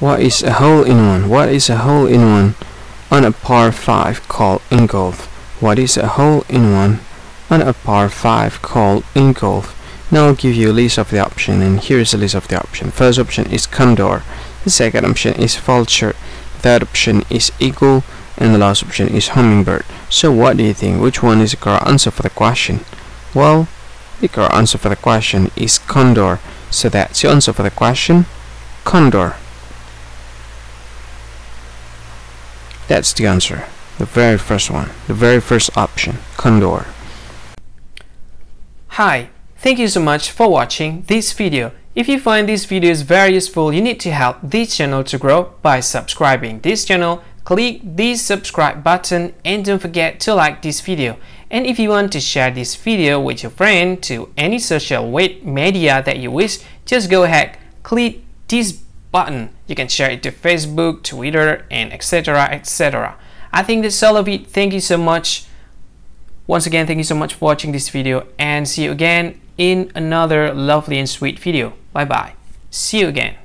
What is a hole-in-one? What is a hole-in-one on a par 5 called in golf? What is a hole-in-one on a par 5 called in golf? Now I'll give you a list of the option and here's a list of the option. First option is condor. The second option is vulture. Third option is eagle and the last option is hummingbird. So what do you think? Which one is the correct answer for the question? Well, the correct answer for the question is condor. So that's the answer for the question. Condor. That's the answer. The very first one. The very first option. Condor. Hi, thank you so much for watching this video. If you find this video is very useful, you need to help this channel to grow by subscribing this channel. Click this subscribe button and don't forget to like this video. And if you want to share this video with your friend to any social media that you wish, just go ahead, click this button. You can share it to Facebook, Twitter, and etc. etc. I think that's all of it. Thank you so much. Once again, thank you so much for watching this video and see you again in another lovely and sweet video. Bye bye. See you again.